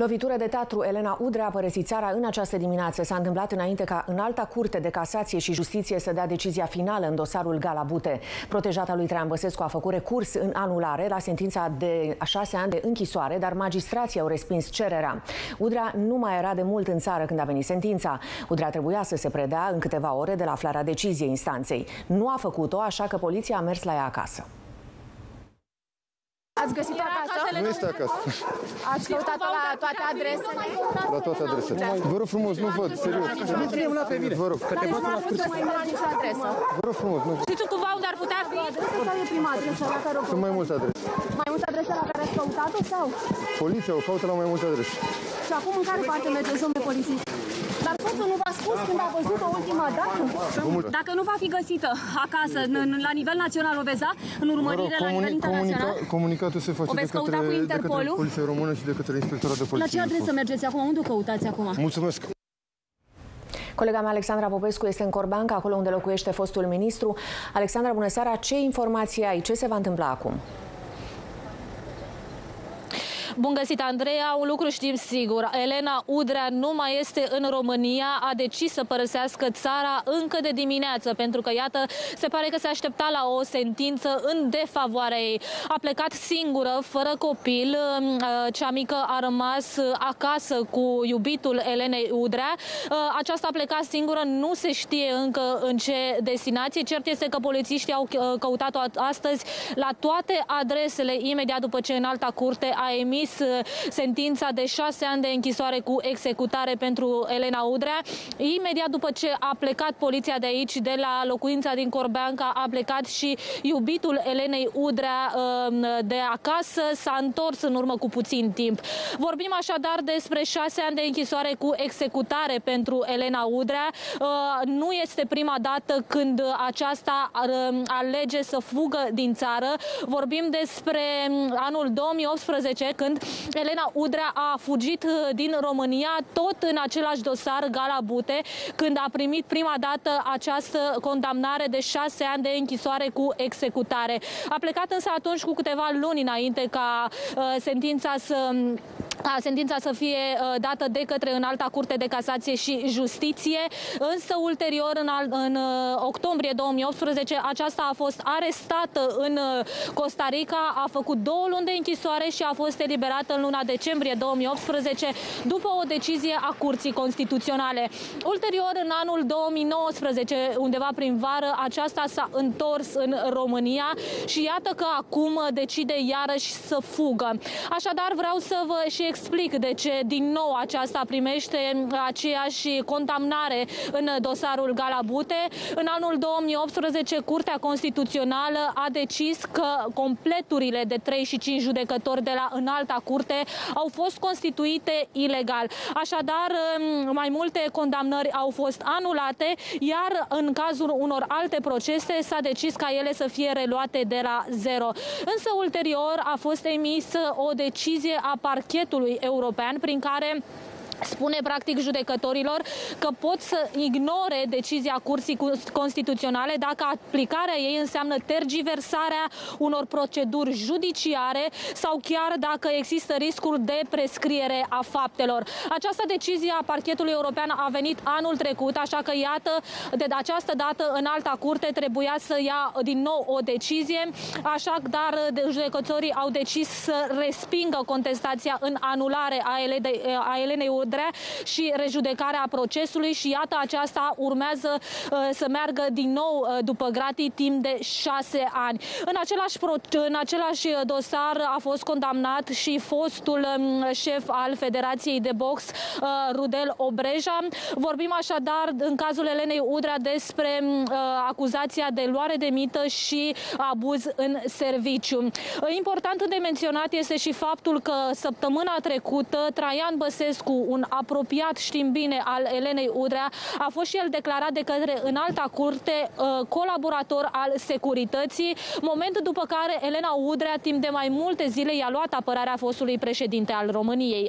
Lovitură de teatru, Elena Udrea a părăsit țara în această dimineață. S-a întâmplat înainte ca în alta curte de casație și justiție să dea decizia finală în dosarul Galabute. Protejata lui Traian Băsescu a făcut recurs în anulare la sentința de șase ani de închisoare, dar magistrații au respins cererea. Udrea nu mai era de mult în țară când a venit sentința. Udrea trebuia să se predea în câteva ore de la aflarea deciziei instanței. Nu a făcut-o, așa că poliția a mers la ea acasă. Ați găsit-o acasă? Nu este acasă. Ați căutat la toate adresele? La toate adresele. Vă rog frumos, nu văd, serios. Nu ținem la pe mine. Vă rog. Că te pot la scurt. mai nicio adresă. Vă rog frumos, nu văd. Știți cumva unde ar putea fi? Adresa sau e prima adresă la care o Sunt mai multe adrese. Mai multe adrese la care ați căutat-o sau? Poliția o caută la mai multe adrese. Și acum în care parte mergeți, domnule polițist? Dar soțul nu v-a spus când a văzut-o ultima dată? Dacă nu va fi găsită acasă, la nivel național, o vezi da? În Mă rog, urmărire la nivel comuni- internațional? comunica- comunicatul se face O de veți către, căuta cu de către Interpolul? Poliția Română și de către Inspectorat de La Poliție. ce adresă mergeți acum? Unde o căutați acum? Mulțumesc. Colega mea, Alexandra Popescu, este în Corbeanca, acolo unde locuiește fostul ministru. Alexandra, bună seara! Ce informații ai? Ce se va întâmpla acum? Bun găsit, Andreea. Un lucru știm sigur. Elena Udrea nu mai este în România. A decis să părăsească țara încă de dimineață, pentru că, iată, se pare că se aștepta la o sentință în defavoarea ei. A plecat singură, fără copil. Cea mică a rămas acasă cu iubitul Elenei Udrea. Aceasta a plecat singură, nu se știe încă în ce destinație. Cert este că polițiștii au căutat-o astăzi la toate adresele imediat după ce în alta curte a emis emis uh, sentința de șase ani de închisoare cu executare pentru Elena Udrea. Imediat după ce a plecat poliția de aici, de la locuința din Corbeanca, a plecat și iubitul Elenei Udrea uh, de acasă, s-a întors în urmă cu puțin timp. Vorbim așadar despre șase ani de închisoare cu executare pentru Elena Udrea. Uh, nu este prima dată când aceasta alege să fugă din țară. Vorbim despre um, anul 2018, când când Elena Udrea a fugit uh, din România, tot în același dosar Gala Bute, când a primit prima dată această condamnare de șase ani de închisoare cu executare. A plecat însă atunci cu câteva luni înainte ca uh, sentința să ca sentința să fie uh, dată de către înalta curte de casație și justiție, însă ulterior în, al, în uh, octombrie 2018 aceasta a fost arestată în uh, Costa Rica, a făcut două luni de închisoare și a fost eliberată în luna decembrie 2018 după o decizie a Curții Constituționale. Ulterior, în anul 2019, undeva prin vară, aceasta s-a întors în România și iată că acum decide iarăși să fugă. Așadar, vreau să vă și explic de ce din nou aceasta primește aceeași condamnare în dosarul Galabute. În anul 2018, Curtea Constituțională a decis că completurile de 3 și 5 judecători de la înalta curte au fost constituite ilegal. Așadar, mai multe condamnări au fost anulate, iar în cazul unor alte procese s-a decis ca ele să fie reluate de la zero. Însă, ulterior, a fost emisă o decizie a parchetului Parlamentului European prin care spune practic judecătorilor că pot să ignore decizia Curții Constituționale dacă aplicarea ei înseamnă tergiversarea unor proceduri judiciare sau chiar dacă există riscul de prescriere a faptelor. Această decizie a parchetului european a venit anul trecut, așa că iată, de această dată în alta curte trebuia să ia din nou o decizie, așa dar judecătorii au decis să respingă contestația în anulare a, Elenei, a Elenei Udrea și rejudecarea procesului și iată aceasta urmează uh, să meargă din nou uh, după gratii timp de șase ani. În același, în același dosar a fost condamnat și fostul um, șef al Federației de Box, uh, Rudel Obreja. Vorbim așadar în cazul Elenei Udrea despre acuzația de luare de mită și abuz în serviciu. Important de menționat este și faptul că săptămâna trecută Traian Băsescu, un apropiat, știm bine, al Elenei Udrea, a fost și el declarat de către înalta curte uh, colaborator al securității, moment după care Elena Udrea, timp de mai multe zile, i-a luat apărarea fostului președinte al României.